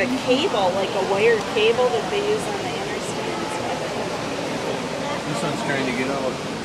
a cable, like a wire cable that they use on the interstate. This one's trying to get out.